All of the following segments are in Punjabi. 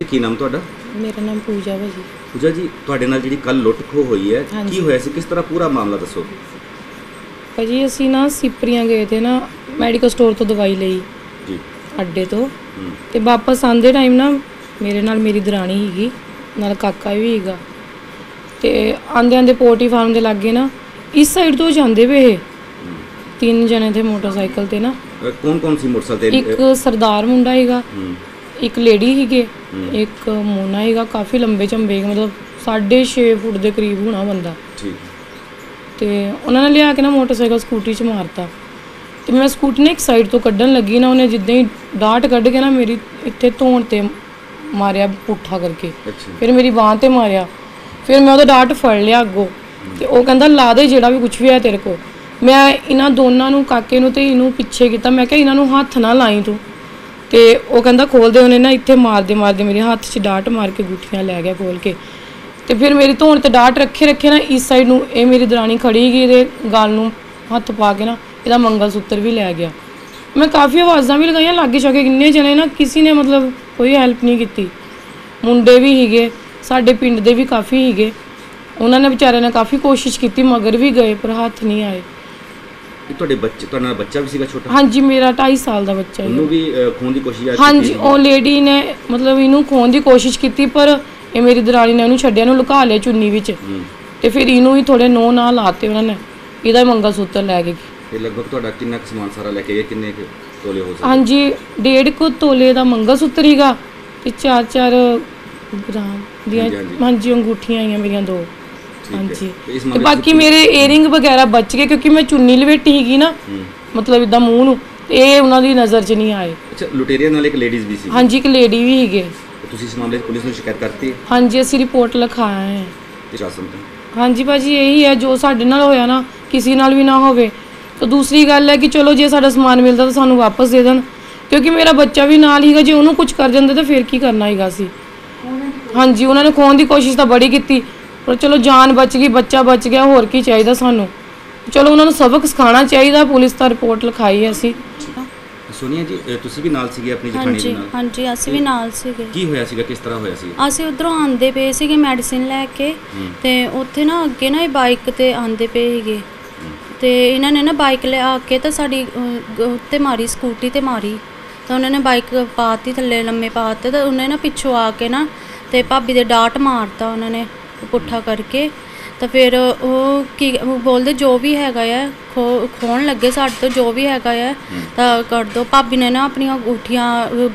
ਕੀ ਨਾਮ ਤੁਹਾਡਾ? ਮੇਰਾ ਨਾਮ ਪੂਜਾ ਭਾਜੀ ਪੂਜਾ ਜੀ ਤੁਹਾਡੇ ਨਾਲ ਜਿਹੜੀ ਕੱਲ ਲੁੱਟ ਖੋਹ ਹੋਈ ਹੈ ਹਾਂਜੀ। ਕੀ ਹੋਇਆ ਸੀ? ਕਿਸ ਤਰ੍ਹਾਂ ਪੂਰਾ ਮਾਮਲਾ ਦੱਸੋ? ਭਾਜੀ ਅਸੀਂ ਨਾ ਸਿਪਰੀਆਂ ਗਏ ਤੇ ਨਾ ਮੈਡੀਕਲ ਸਟੋਰ ਤੋਂ ਦਵਾਈ ਲਈ ਜੀ। ਅੱਡੇ ਤੋਂ। ਹੂੰ। ਤੇ ਵਾਪਸ ਆਂਦੇ ਟਾਈਮ ਨਾ ਮੇਰੇ ਨਾਲ ਮੇਰੀ ਦਰਾਣੀ ਸੀਗੀ ਨਾਲ ਕਾਕਾ ਵੀ ਸੀਗਾ। ਤੇ ਆਂਦੇ ਆਂਦੇ ਪੋਰਟੀ ਫਾਰਮ ਦੇ ਲਾਗੇ ਨਾ ਇਸ ਸਾਈਡ ਤੋਂ ਜਾਂਦੇ ਵੇ ਇਹ। ਤਿੰਨ ਜਣੇ ਤੇ ਮੋਟਰਸਾਈਕਲ ਤੇ ਨਾ। ਕੌਣ ਕੌਣ ਸੀ ਮੋਟਰਸਾਈਕਲ ਤੇ? ਇੱਕ ਸਰਦਾਰ ਮੁੰਡਾ ਸੀਗਾ। ਹੂੰ। ਇੱਕ ਲੇਡੀ ਸੀਗੇ ਇੱਕ ਮੋਨਾ ਸੀਗਾ ਕਾਫੀ ਲੰਬੇ ਚੰਬੇ ਮਤਲਬ 6.5 ਫੁੱਟ ਦੇ ਕਰੀਬ ਹੋਣਾ ਬੰਦਾ। ਠੀਕ। ਤੇ ਉਹਨਾਂ ਨੇ ਲਿਆ ਕੇ ਨਾ ਮੋਟਰਸਾਈਕਲ ਸਕੂਟੀ 'ਚ ਮਾਰਤਾ। ਤੇ ਮੈਂ ਸਕੂਟੀ ਨੇ ਇੱਕ ਸਾਈਡ ਤੋਂ ਕੱਢਣ ਲੱਗੀ ਨਾ ਉਹਨੇ ਜਿੱਦਾਂ ਹੀ ਡਾਟ ਕੱਢ ਕੇ ਨਾ ਮੇਰੀ ਇੱਥੇ ਧੌਣ ਤੇ ਮਾਰਿਆ ਪੁੱਠਾ ਕਰਕੇ। ਅੱਛਾ। ਫਿਰ ਮੇਰੀ ਬਾਹ ਤੇ ਮਾਰਿਆ। ਫਿਰ ਮੈਂ ਉਹਦਾ ਡਾਟ ਫੜ ਲਿਆ ਅੱਗੋਂ। ਤੇ ਉਹ ਕਹਿੰਦਾ ਲਾ ਦੇ ਜਿਹੜਾ ਵੀ ਕੁਝ ਵੀ ਹੈ ਤੇਰੇ ਕੋ ਮੈਂ ਇਹਨਾਂ ਦੋਨਾਂ ਨੂੰ ਕਾਕੇ ਨੂੰ ਤੇ ਇਹਨੂੰ ਪਿੱਛੇ ਕੀਤਾ। ਮੈਂ ਕਿਹਾ ਇਹਨਾਂ ਨੂੰ ਹੱਥ ਨਾ ਲਾਈ ਤੂੰ। ਤੇ ਉਹ ਕਹਿੰਦਾ ਖੋਲ ਦੇ, ਉਹਨੇ ਨਾ ਇੱਥੇ ਮਾਰਦੇ ਮਾਰਦੇ ਮੇਰੇ ਹੱਥ 'ਚ ਡਾਟ ਮਾਰ ਕੇ ਗੁੱਠੀਆਂ ਲੈ ਗਿਆ ਖੋਲ ਕੇ। ਤੇ ਫਿਰ ਮੇਰੀ ਧੌਣ ਤੇ ਡਾਟ ਰੱਖੇ ਰੱਖੇ ਨਾ, ਇਸ ਸਾਈਡ ਨੂੰ ਇਹ ਮੇਰੀ ਦਰਾਣੀ ਖੜੀ ਗਈ ਇਹਦੇ ਗਲ ਨੂੰ ਹੱਥ ਪਾ ਕੇ ਨਾ, ਇਹਦਾ ਮੰਗਲ ਸੂਤਰ ਵੀ ਲੈ ਗਿਆ। ਮੈਂ ਕਾਫੀ ਆਵਾਜ਼ਾਂ ਵੀ ਲਗਾਈਆਂ, ਲਾਗੇ ਛਾਗੇ ਕਿੰਨੇ ਜਣੇ ਨਾ, ਕਿਸੇ ਨੇ ਮਤਲਬ ਕੋਈ ਹੈਲਪ ਨਹੀਂ ਕੀਤੀ। ਮੁੰਡੇ ਵੀ ਹੀਗੇ ਸਾਡੇ ਪਿੰਡ ਦੇ ਵੀ ਕਾਫੀ ਹੀਗੇ ਉਹਨਾਂ ਨੇ ਵਿਚਾਰਿਆਂ ਨੇ ਕਾਫੀ ਕੋਸ਼ਿਸ਼ ਕੀਤੀ, ਮਗਰ ਵੀ ਗਏ, ਪਰ ਹੱਥ ਨਹੀਂ ਆਏ। ਇਹ ਤੁਹਾਡੇ ਬੱਚੇ ਤੁਹਾਡਾ ਨਾਲ ਬੱਚਾ ਵੀ ਸੀਗਾ ਛੋਟਾ? ਹਾਂਜੀ ਮੇਰਾ 2.5 ਸਾਲ ਦਾ ਬੱਚਾ ਹੈ। ਉਹਨੂੰ ਵੀ ਅਹ, ਖੂਨ ਦੀ ਕੋਸ਼ਿਸ਼ ਆ ਹਾਂਜੀ ਉਹ ਲੇਡੀ ਨੇ ਮਤਲਬ ਇਹਨੂੰ ਖੋਣ ਦੀ ਕੋਸ਼ਿਸ਼ ਕੀਤੀ ਪਰ ਇਹ ਮੇਰੀ ਦਰਾਣੀ ਨੇ ਉਹਨੂੰ ਛੱਡਿਆ ਨੂੰ ਲੁਕਾ ਲਿਆ ਚੁੰਨੀ ਵਿੱਚ। ਤੇ ਫਿਰ ਇਹਨੂੰ ਹੀ ਥੋੜੇ ਨੋ ਨਾਲ ਲਾਤੇ ਉਹਨਾਂ ਨੇ। ਇਹਦਾ ਹੀ ਮੰਗਲ ਸੂਤਰ ਲੈ ਗਏ ਇਹ ਲਗਭਗ ਤੁਹਾਡਾ ਕਿੰਨਾ ਕੁ ਸਮਾਨ ਸਾਰਾ ਲੈ ਕੇ ਗਏ? ਕਿੰਨੇ ਕੁ ਤੋਲੇ ਹੋ ਸਕਦੇ? ਹਾਂਜੀ ਡੇਢ ਕੁ ਤੋਲੇ ਦਾ ਮੰਗਲ ਸੂਤਰ ਹੀਗਾ ਤੇ 4-4 ਗ੍ਰਾਮ ਦੀਆਂ ਹਾਂਜੀ, ਹਾਂਜੀ। ਹਾਂਜੀ ਅੰਗੂਠੀਆਂ ਆਈਆਂ ਮੇਰੀਆਂ ਦੋ। ਹਾਂਜੀ। ਤੇ ਬਾਕੀ ਮੇਰੇ ਏਅਰਿੰਗ ਵਗੈਰਾ ਬਚ ਗਏ ਕਿਉਂਕਿ ਮੈਂ ਚੁੰਨੀ ਲਵੇਟੀ ਹੀਗੀ ਨਾ ਮਤਲਬ ਇਦਾਂ ਮੂੰਹ ਨੂੰ ਤੇ ਇਹ ਉਹਨਾਂ ਦੀ ਨਜ਼ਰ 'ਚ ਨਹੀਂ ਆਏ। ਅੱਛਾ ਲੁਟੇਰੀਆ ਨਾਲ ਇੱਕ ਲੇਡੀਜ਼ ਵੀ ਸੀ। ਹਾਂਜੀ ਇੱਕ ਲੇਡੀ ਵੀ ਹੀਗੇ ਤੁਸੀਂ ਇਸ ਮਾਮਲੇ 'ਚ ਪੁਲਿਸ ਨੂੰ ਸ਼ਿਕਾਇਤ ਕਰਤੀ? ਹਾਂਜੀ ਅਸੀਂ ਰਿਪੋਰਟ ਲਿਖਾਇਆ ਹੈ। ਪ੍ਰਸ਼ਾਸਨ ਤੋਂ? ਹਾਂਜੀ ਭਾਜੀ ਇਹੀ ਹੈ ਜੋ ਸਾਡੇ ਨਾਲ ਹੋਇਆ ਨਾ ਕਿਸੇ ਨਾਲ ਵੀ ਨਾ ਹੋਵੇ। ਤਾਂ ਦੂਸਰੀ ਗੱਲ ਹੈ ਕਿ ਚਲੋ ਜੇ ਸਾਡਾ ਸਮਾਨ ਮਿਲਦਾ ਤਾਂ ਸਾਨੂੰ ਵਾਪਸ ਦੇ ਦੇਣ। ਕਿਉਂਕਿ ਮੇਰਾ ਬੱਚਾ ਵੀ ਨਾਲ ਹੀਗਾ ਜੇ ਉਹਨੂੰ ਕੁਝ ਕਰ ਜਾਂਦੇ ਤਾਂ ਫਿਰ ਕੀ ਕਰਨਾ ਹੈਗਾ ਸੀ ਹਾਂਜੀ ਉਹਨਾਂ ਨੇ ਖੋਣ ਦੀ ਕੋਸ਼ਿਸ਼ ਤਾਂ ਬੜੀ ਕੀਤੀ। ਪਰ ਚਲੋ ਜਾਨ ਬਚ ਗਈ ਬੱਚਾ ਬਚ ਗਿਆ ਹੋਰ ਕੀ ਚਾਹੀਦਾ ਸਾਨੂੰ? ਚਲੋ ਉਹਨਾਂ ਨੂੰ ਸਬਕ ਸਿਖਾਉਣਾ ਚਾਹੀਦਾ ਪੁਲਿਸ ਤਾਂ ਰਿਪੋਰਟ ਲਿਖਾਈ ਹੈ ਅਸੀਂ। ਸੋਨੀਆ ਜੀ ਅਹ, ਤੁਸੀਂ ਵੀ ਨਾਲ ਸੀਗੇ ਆਪਣੀ ਜਠਾਣੀ ਦੇ ਹਾਂਜੀ ਨਾਲ? ਹਾਂਜੀ ਅਸੀਂ ਵੀ ਨਾਲ ਸੀਗੇ। ਕੀ ਹੋਇਆ ਸੀਗਾ ਕਿਸ ਤਰ੍ਹਾਂ ਹੋਇਆ ਸੀ ਅਸੀਂ ਉਧਰੋਂ ਆਂਦੇ ਪਏ ਸੀਗੇ ਮੈਡੀਸਿਨ ਲੈ ਕੇ ਤੇ ਉੱਥੇ ਨਾ ਅੱਗੇ ਨਾ ਇਹ ਬਾਈਕ ਤੇ ਆਂਦੇ ਪਏ ਸੀਗੇ। ਤੇ ਇਹਨਾਂ ਨੇ ਨਾ ਬਾਈਕ ਲਿਆ ਕੇ ਤਾਂ ਸਾਡੀ ਅਹ, ਗ- ਉੱਤੇ ਮਾਰੀ ਸਕੂਟੀ ਤੇ ਮਾਰੀ। ਤਾਂ ਉਹਨਾਂ ਨੇ ਬਾਈਕ ਪਾਤੀ ਥੱਲੇ ਲੰਮੇ ਪਾਤੇ ਤਾਂ ਉਹਨੇ ਨਾ ਪਿੱਛੋਂ ਆ ਕੇ ਨਾ ਤੇ ਭਾਬੀ ਦੇ ਡਾਟ ਮਾਰਤਾ ਉਹਨਾਂ ਨੇ। ਪੁੱਠਾ ਕਰਕੇ ਤਾਂ ਫਿਰ ਉਹ ਕੀ ਬੋਲਦੇ ਜੋ ਵੀ ਹੈਗਾ ਆ, ਖੋ ਖੋਣ ਲੱਗੇ ਸਾਡੇ ਤੋਂ ਜੋ ਵੀ ਹੈਗਾ ਆ, ਤਾਂ ਕਰ ਦੋ। ਭਾਬੀ ਨੇ ਨਾ ਆਪਣੀਆਂ ਅੰਗੂਠੀਆਂ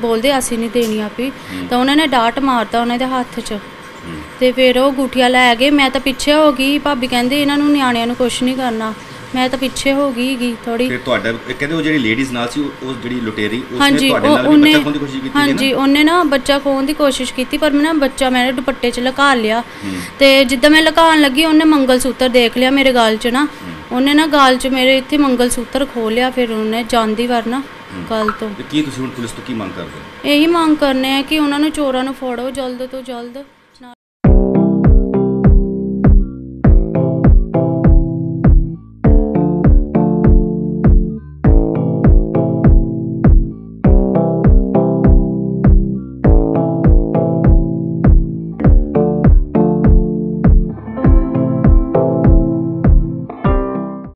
ਬੋਲਦੇ ਅਸੀਂ ਨਹੀਂ ਦੇਣੀਆਂ ਵੀ ਤਾਂ ਉਹਨਾਂ ਨੇ ਡਾਟ ਮਾਰਤਾ ਉਹਨਾਂ ਦੇ ਹੱਥ 'ਚ। ਤੇ ਫਿਰ ਉਹ ਗੁੱਠੀਆਂ ਲੈ ਗਏ। ਮੈਂ ਤਾਂ ਪਿੱਛੇ ਹੋ ਗਈ। ਭਾਬੀ ਕਹਿੰਦੇ ਇਹਨਾਂ ਨੂੰ ਨਿਆਣਿਆਂ ਨੂੰ ਕੁਝ ਨਹੀਂ ਕਰਨਾ। ਮੈਂ ਤਾਂ ਪਿੱਛੇ ਹੋ ਗਈ ਗੀ ਥੋੜੀ ਫਿਰ ਤੁਹਾਡਾ ਇਹ ਕਹਿੰਦੇ ਉਹ ਜਿਹੜੀ ਲੇਡੀਜ਼ ਨਾਲ ਸੀ ਉਹ ਉਹ ਜਿਹੜੀ ਲੁਟੇਰੀ ਉਸਨੇ ਹਾਂਜੀ ਤੁਹਾਡੇ ਉਹ ਨਾਲ ਵੀ ਉਹਨੇ ਬੱਚਾ ਖੋਣ ਦੀ ਕੋਸ਼ਿਸ਼ ਕੀਤੀ ਸੀ ਹਾਂਜੀ ਉਹਨੇ ਨਾ ਬੱਚਾ ਖੋਣ ਦੀ ਕੋਸ਼ਿਸ਼ ਕੀਤੀ ਪਰ ਮੈਂ ਨਾ ਬੱਚਾ ਮੈਂ ਦੁਪੱਟੇ 'ਚ ਲੁਕਾ ਲਿਆ। ਤੇ ਜਿੱਦਾਂ ਮੈਂ ਲੁਕਾਉਣ ਲੱਗੀ ਉਹਨੇ ਮੰਗਲ ਸੂਤਰ ਦੇਖ ਲਿਆ ਮੇਰੇ ਗਾਲ 'ਚ ਨਾ। ਉਹਨੇ ਨਾ ਗਾਲ 'ਚ ਮੇਰੇ ਇੱਥੇ ਮੰਗਲ ਸੂਤਰ ਖੋਹ ਲਿਆ ਫਿਰ ਉਹਨੇ ਜਾਂਦੀ ਵਾਰ ਨਾ ਗਲ ਤੋਂ। ਤੇ ਕੀ ਤੁਸੀਂ ਹੁਣ ਪੁਲਿਸ ਤੋਂ ਕੀ ਮੰਗ ਕਰਦੇ ਹੋ? ਇਹੀ ਮੰਗ ਕਰਨੇ ਆ ਕਿ ਉਹਨਾਂ ਨੂੰ ਚੋਰਾਂ ਨੂੰ ਫੜੋ ਜਲਦ ਤੋਂ ਜਲਦ।